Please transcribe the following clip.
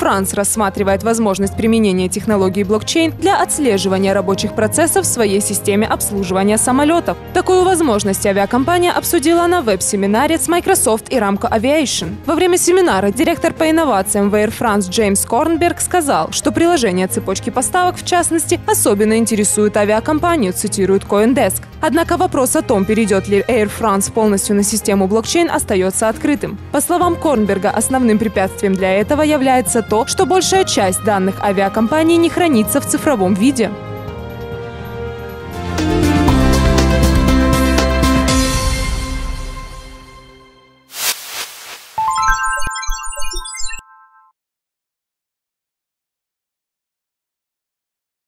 France рассматривает возможность применения технологии блокчейн для отслеживания рабочих процессов в своей системе обслуживания самолетов. Такую возможность авиакомпания обсудила на веб-семинаре с Microsoft и Ramco Aviation. Во время семинара директор по инновациям в Air France Джеймс Корнберг сказал, что приложение цепочки поставок, в частности, особенно интересует авиакомпанию, цитирует CoinDesk. Однако вопрос о том, перейдет ли Air France полностью на систему блокчейн, остается открытым. По словам Корнберга, основным препятствием для этого является то, что большая часть данных авиакомпании не хранится в цифровом виде.